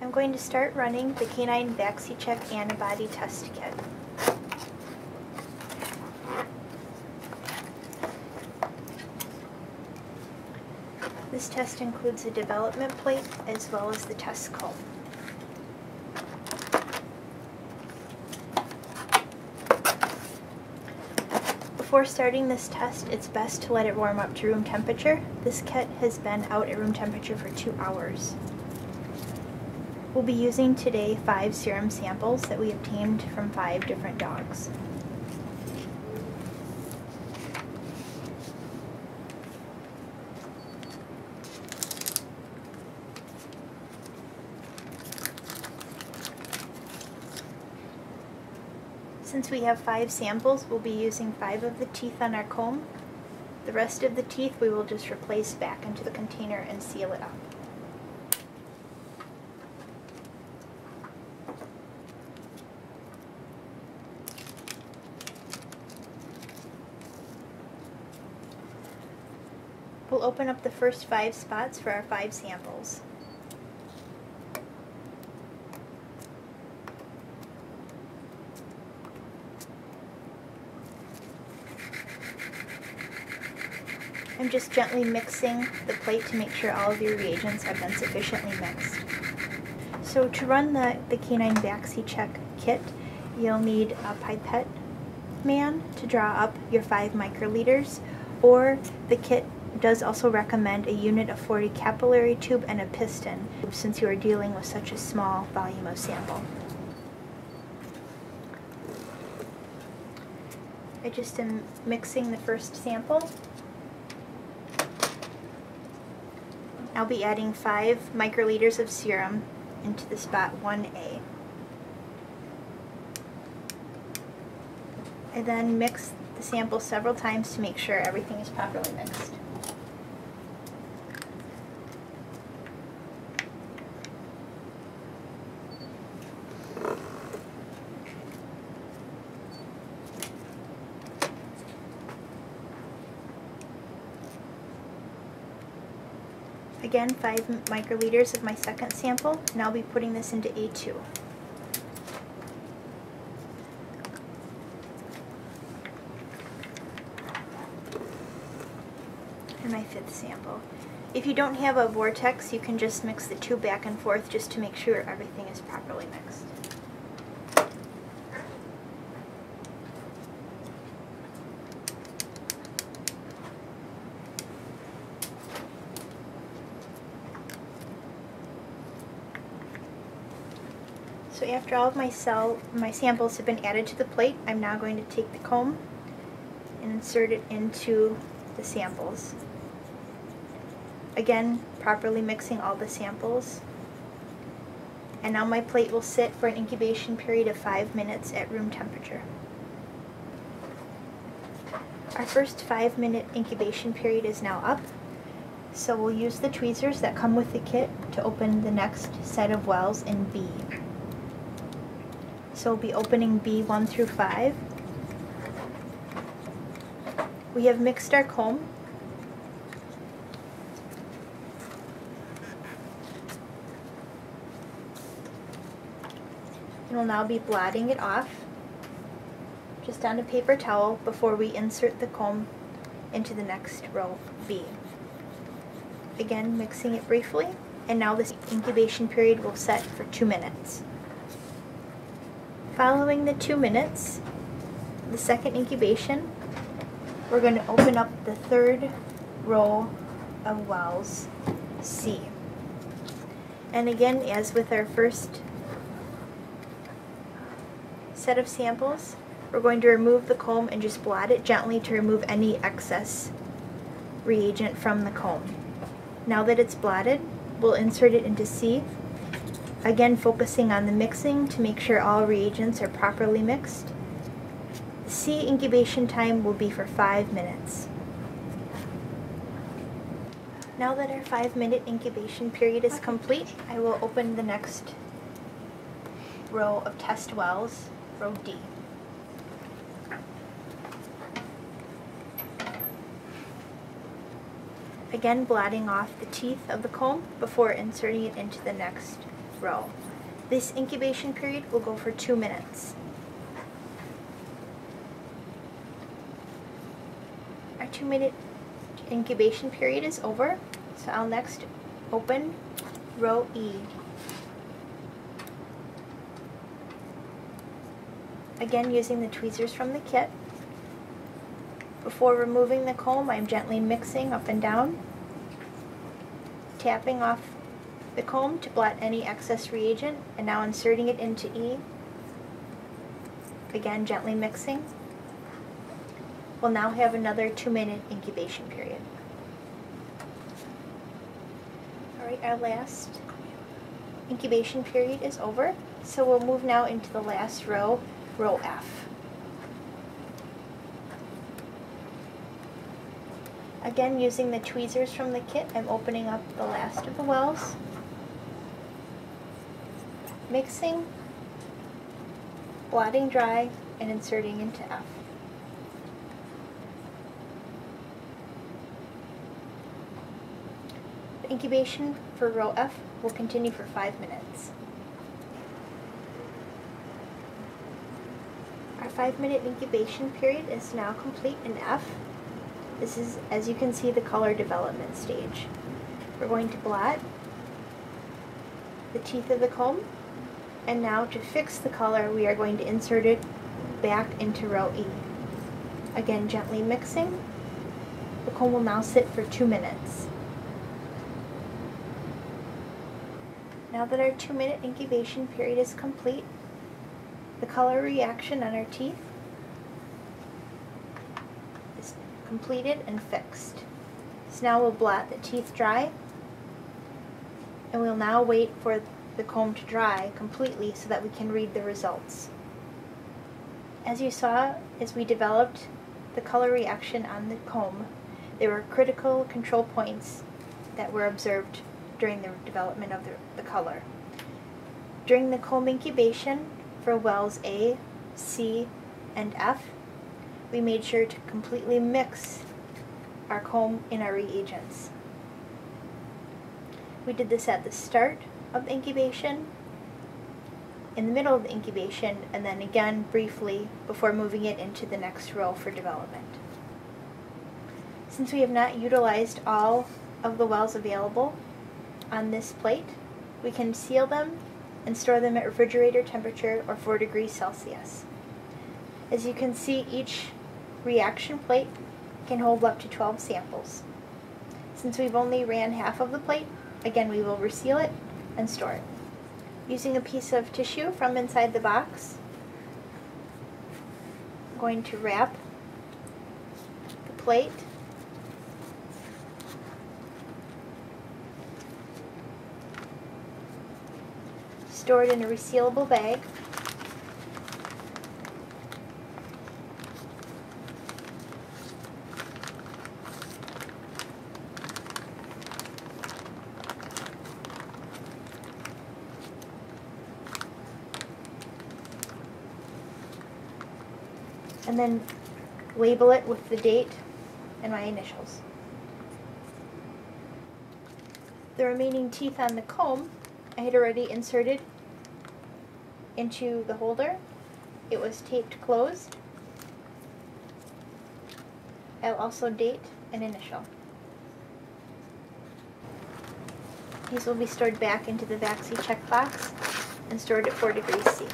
I'm going to start running the Canine VacciCheck antibody test kit. This test includes a development plate as well as the test comb. Before starting this test, it's best to let it warm up to room temperature. This kit has been out at room temperature for two hours. We'll be using today five serum samples that we obtained from five different dogs. Since we have five samples, we'll be using five of the teeth on our comb. The rest of the teeth we will just replace back into the container and seal it up. We'll open up the first five spots for our five samples. I'm just gently mixing the plate to make sure all of your reagents have been sufficiently mixed. So to run the, the Canine VacciCheck kit, you'll need a pipette man to draw up your 5 microliters, or the kit does also recommend a unit of 40 capillary tube and a piston, since you are dealing with such a small volume of sample. I just am mixing the first sample I'll be adding 5 microliters of serum into the spot 1A. I then mix the sample several times to make sure everything is properly mixed. Again, 5 microliters of my second sample, and I'll be putting this into A2. And my fifth sample. If you don't have a vortex, you can just mix the two back and forth just to make sure everything is properly mixed. So after all of my cell, my samples have been added to the plate, I'm now going to take the comb and insert it into the samples. Again, properly mixing all the samples. And now my plate will sit for an incubation period of 5 minutes at room temperature. Our first 5 minute incubation period is now up. So we'll use the tweezers that come with the kit to open the next set of wells in B. So we'll be opening B1 through 5. We have mixed our comb. And we'll now be blotting it off just on a paper towel before we insert the comb into the next row B. Again, mixing it briefly, and now this incubation period will set for two minutes. Following the two minutes, the second incubation, we're going to open up the third row of wells, C. And again, as with our first set of samples, we're going to remove the comb and just blot it gently to remove any excess reagent from the comb. Now that it's blotted, we'll insert it into C Again, focusing on the mixing to make sure all reagents are properly mixed. The C incubation time will be for 5 minutes. Now that our 5 minute incubation period is complete, I will open the next row of test wells, row D. Again, blotting off the teeth of the comb before inserting it into the next row. This incubation period will go for two minutes. Our two minute incubation period is over, so I'll next open row E. Again using the tweezers from the kit. Before removing the comb, I'm gently mixing up and down, tapping off the comb to blot any excess reagent, and now inserting it into E. Again, gently mixing. We'll now have another two minute incubation period. Alright, our last incubation period is over, so we'll move now into the last row, row F. Again, using the tweezers from the kit, I'm opening up the last of the wells, mixing, blotting dry, and inserting into F. The incubation for row F will continue for five minutes. Our five minute incubation period is now complete in F. This is, as you can see, the color development stage. We're going to blot the teeth of the comb, and now to fix the color, we are going to insert it back into row E. Again, gently mixing. The comb will now sit for two minutes. Now that our two minute incubation period is complete, the color reaction on our teeth is completed and fixed. So now we'll blot the teeth dry and we'll now wait for the comb to dry completely so that we can read the results. As you saw as we developed the color reaction on the comb, there were critical control points that were observed during the development of the, the color. During the comb incubation for wells A, C, and F, we made sure to completely mix our comb in our reagents. We did this at the start of incubation, in the middle of the incubation, and then again briefly before moving it into the next row for development. Since we have not utilized all of the wells available on this plate, we can seal them and store them at refrigerator temperature or 4 degrees Celsius. As you can see, each reaction plate can hold up to 12 samples. Since we've only ran half of the plate, again we will reseal it and store it. Using a piece of tissue from inside the box, I'm going to wrap the plate stored in a resealable bag. And then label it with the date and my initials. The remaining teeth on the comb I had already inserted into the holder. It was taped closed. I'll also date and initial. These will be stored back into the VacciCheck box and stored at 4 degrees C.